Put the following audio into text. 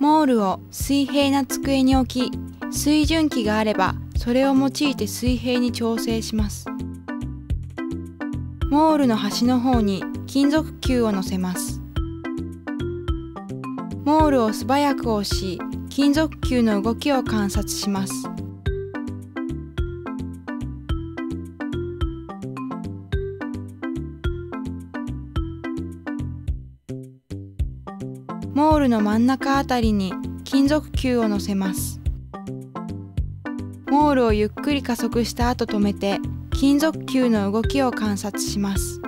モールを水平な机に置き、水準器があればそれを用いて水平に調整します。モールの端の方に金属球を乗せます。モールを素早く押し、金属球の動きを観察します。モールの真ん中あたりに金属球を乗せます。モールをゆっくり加速した後止めて金属球の動きを観察します。